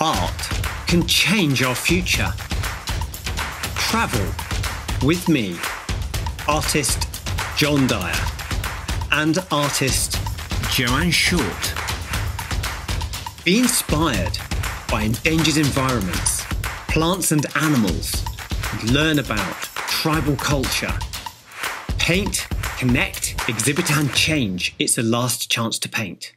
art can change our future. Travel with me, artist John Dyer, and artist Joanne Short. Be inspired by endangered environments, plants and animals, and learn about tribal culture. Paint, connect, exhibit, and change. It's the last chance to paint.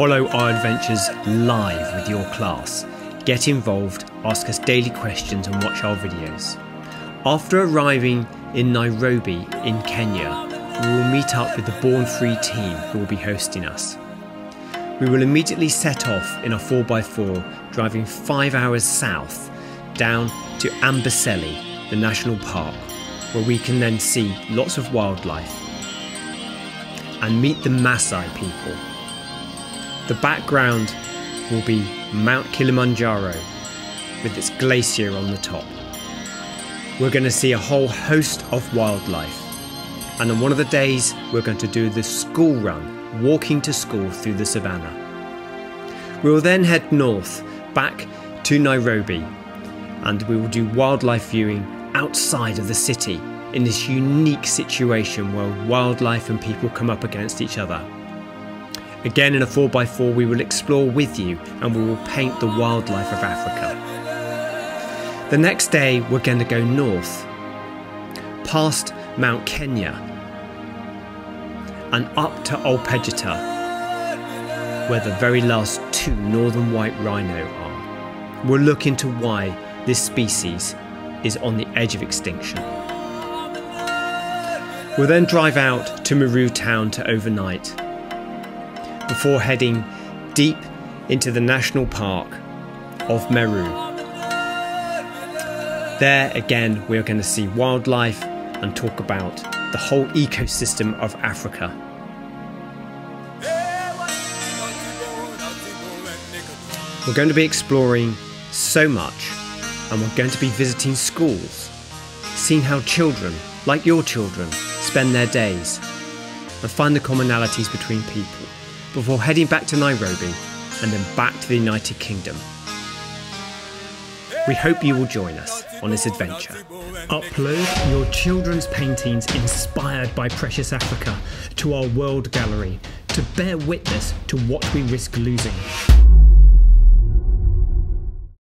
Follow our adventures live with your class. Get involved, ask us daily questions, and watch our videos. After arriving in Nairobi, in Kenya, we will meet up with the Born Free team who will be hosting us. We will immediately set off in a 4x4, driving five hours south down to Amboseli, the national park, where we can then see lots of wildlife and meet the Maasai people. The background will be Mount Kilimanjaro with its glacier on the top. We're going to see a whole host of wildlife. And on one of the days, we're going to do the school run, walking to school through the savannah. We will then head north, back to Nairobi, and we will do wildlife viewing outside of the city in this unique situation where wildlife and people come up against each other. Again, in a 4x4, we will explore with you and we will paint the wildlife of Africa. The next day, we're going to go north, past Mount Kenya, and up to Ol Pejeta, where the very last two northern white rhino are. We'll look into why this species is on the edge of extinction. We'll then drive out to Meru town to overnight before heading deep into the national park of Meru. There again, we are going to see wildlife and talk about the whole ecosystem of Africa. We're going to be exploring so much, and we're going to be visiting schools, seeing how children, like your children, spend their days, and find the commonalities between people before heading back to Nairobi and then back to the United Kingdom. We hope you will join us on this adventure. Upload your children's paintings inspired by Precious Africa to our World Gallery to bear witness to what we risk losing.